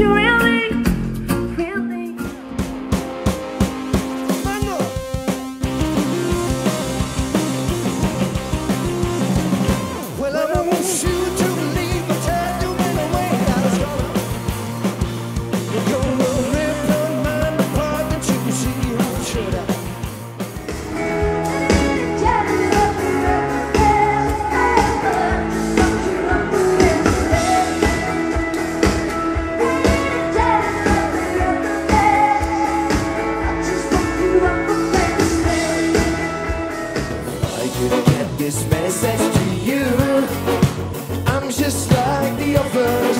you really this message to you. I'm just like the others.